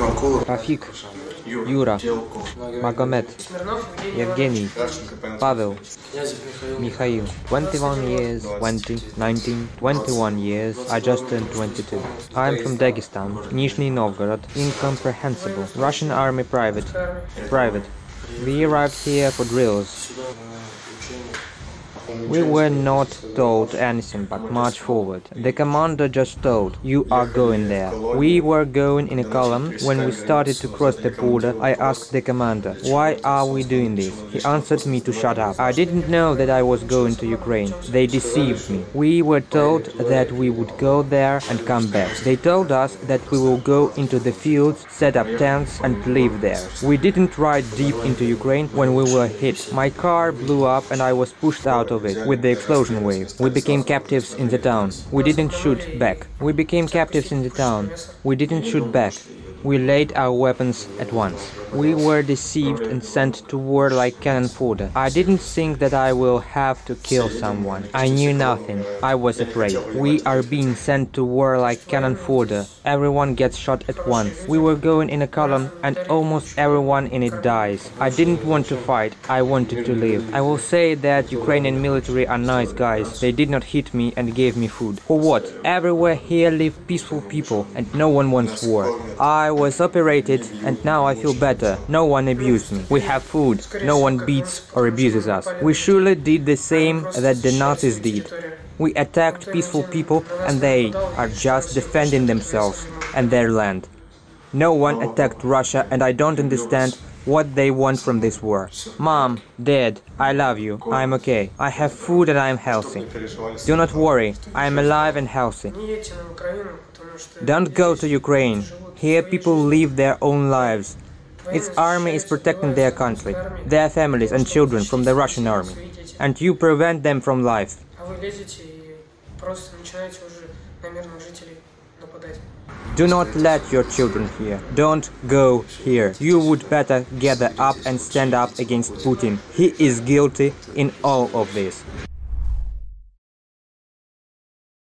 Rafik, Jura, Magomet, Evgeny, Pavel, Mikhail. 21 years, 20, 19, 21 years, I just turned 22. I am from Dagestan, Nizhny Novgorod, incomprehensible, Russian army private, private. We arrived here for drills. We were not told anything but march forward. The commander just told, you are going there. We were going in a column. When we started to cross the border, I asked the commander, why are we doing this? He answered me to shut up. I didn't know that I was going to Ukraine. They deceived me. We were told that we would go there and come back. They told us that we will go into the fields, set up tents and live there. We didn't ride deep into Ukraine when we were hit. My car blew up and I was pushed out of it with the explosion wave. We became captives in the town. We didn't shoot back. We became captives in the town. We didn't shoot back. We laid our weapons at once. We were deceived and sent to war like cannon fodder. I didn't think that I will have to kill someone. I knew nothing. I was afraid. We are being sent to war like cannon fodder. Everyone gets shot at once. We were going in a column and almost everyone in it dies. I didn't want to fight. I wanted to live. I will say that Ukrainian military are nice guys. They did not hit me and gave me food. For what? Everywhere here live peaceful people and no one wants war. I was operated and now I feel better. No one abused me. We have food. No one beats or abuses us. We surely did the same that the Nazis did. We attacked peaceful people and they are just defending themselves and their land. No one attacked Russia and I don't understand what they want from this war. Mom, Dad, I love you. I'm okay. I have food and I'm healthy. Do not worry. I'm alive and healthy. Don't go to Ukraine. Here people live their own lives. Its army is protecting their country, their families and children from the Russian army. And you prevent them from life. Do not let your children here. Don't go here. You would better gather up and stand up against Putin. He is guilty in all of this.